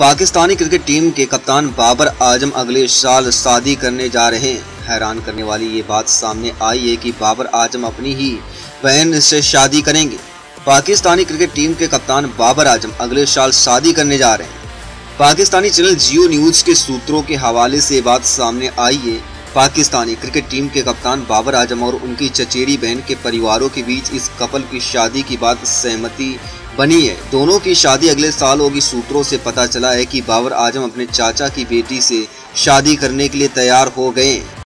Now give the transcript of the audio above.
Pakistani cricket team के कप्तान बाबर आज़म अगले साल शादी करने जा रहे हैं। हैरान करने वाली ये बात सामने आई है कि बाबर आज़म अपनी ही बहन से शादी करेंगे। पाकिस्तानी क्रिकेट टीम के कप्तान बाबर आज़म अगले साल शादी करने जा रहे हैं। पाकिस्तानी चैनल जियो न्यूज़ के सूत्रों के हवाले से बात सामने आई है। पाकिस्तानी क्रिकेट टीम के कप्तान बाबर आज़म और उनकी चचेरी बहन के परिवारों के बीच इस कपल की शादी की बात सहमति बनी है। दोनों की शादी अगले साल होगी। सूत्रों से पता चला है कि बाबर आज़म अपने चाचा की बेटी से शादी करने के लिए तैयार हो गए